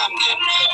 I'm good.